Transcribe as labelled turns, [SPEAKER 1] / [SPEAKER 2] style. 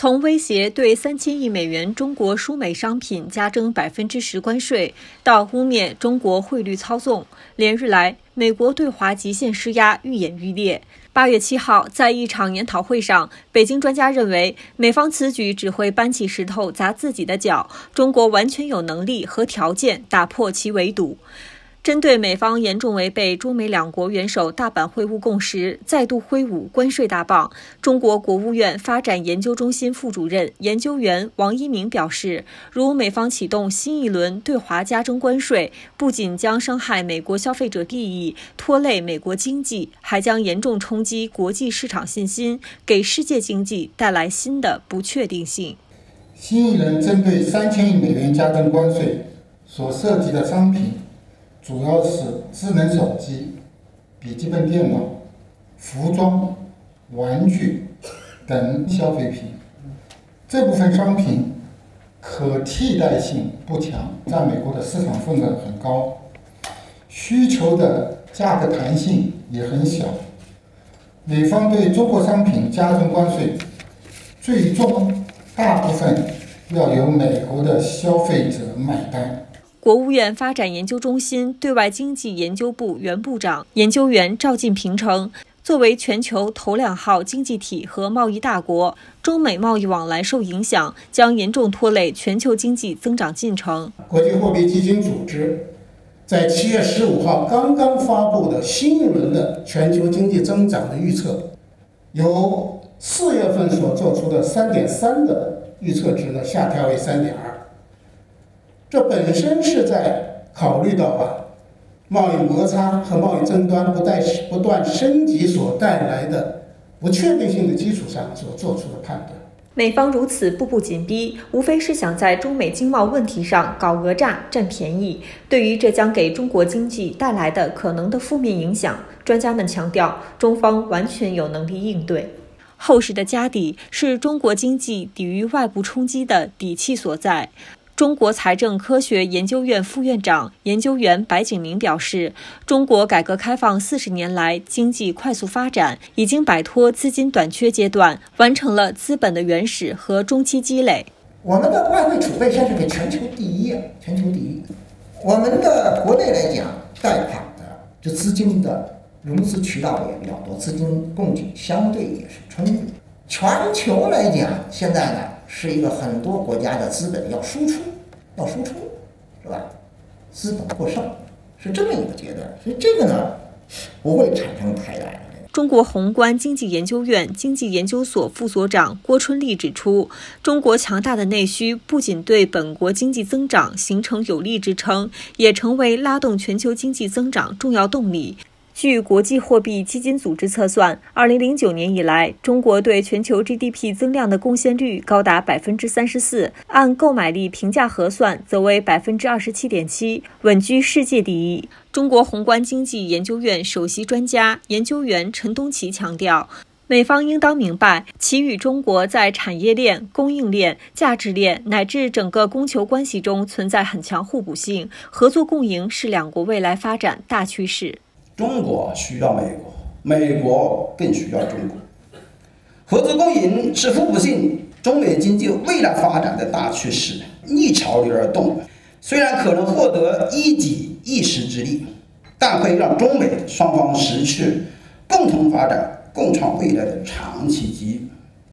[SPEAKER 1] 从威胁对三千亿美元中国输美商品加征百分之十关税，到污蔑中国汇率操纵，连日来，美国对华极限施压愈演愈烈。八月七号，在一场研讨会上，北京专家认为，美方此举只会搬起石头砸自己的脚，中国完全有能力和条件打破其围堵。针对美方严重违背中美两国元首大阪会晤共识，再度挥舞关税大棒，中国国务院发展研究中心副主任研究员王一鸣表示，如美方启动新一轮对华加征关税，不仅将伤害美国消费者利益，拖累美国经济，还将严重冲击国际市场信心，给世界经济带来新的不确定性。
[SPEAKER 2] 新一轮针对三千亿美元加征关税所涉及的商品。主要是智能手机、笔记本电脑、服装、玩具等消费品。这部分商品可替代性不强，在美国的市场份额很高，需求的价格弹性也很小。美方对中国商品加征关税，最终大部分要由美国的消费者买单。
[SPEAKER 1] 国务院发展研究中心对外经济研究部原部长、研究员赵进平称，作为全球头两号经济体和贸易大国，中美贸易往来受影响，将严重拖累全球经济增长进程。
[SPEAKER 3] 国际货币基金组织在七月十五号刚刚发布的新一轮的全球经济增长的预测，由四月份所做出的三点三的预测值呢，下调为三点二。这本身是在考虑到啊，贸易摩擦和贸易争端不断不断升级所带来的不确定性的基础上所做出的判断。
[SPEAKER 1] 美方如此步步紧逼，无非是想在中美经贸问题上搞讹诈占便宜。对于这将给中国经济带来的可能的负面影响，专家们强调，中方完全有能力应对。厚实的家底是中国经济抵御外部冲击的底气所在。中国财政科学研究院副院长、研究员白景明表示，中国改革开放四十年来经济快速发展，已经摆脱资金短缺阶段，完成了资本的原始和中期积累。
[SPEAKER 4] 我们的外汇储备现在是全球第一，全球第一。我们的国内来讲，贷款的就资金的融资渠道也比较多，资金供给相对也是充裕。全球来讲，现在呢。是一个很多国家的资本要输出，要输出，是吧？资本过剩是这么一个阶段，所以这个呢不会产生太大的。
[SPEAKER 1] 中国宏观经济研究院经济研究所副所长郭春丽指出，中国强大的内需不仅对本国经济增长形成有力支撑，也成为拉动全球经济增长重要动力。据国际货币基金组织测算，二零零九年以来，中国对全球 GDP 增量的贡献率高达百分之三十四，按购买力平价核算，则为百分之二十七点七，稳居世界第一。中国宏观经济研究院首席专家、研究员陈东奇强调，美方应当明白，其与中国在产业链、供应链、价值链乃至整个供求关系中存在很强互补性，合作共赢是两国未来发展大趋势。
[SPEAKER 5] 中国需要美国，美国更需要中国。合作共赢是互补性中美经济未来发展的大趋势，逆潮流而动。虽然可能获得一己一时之利，但会让中美双方失去共同发展、共创未来的长期机遇。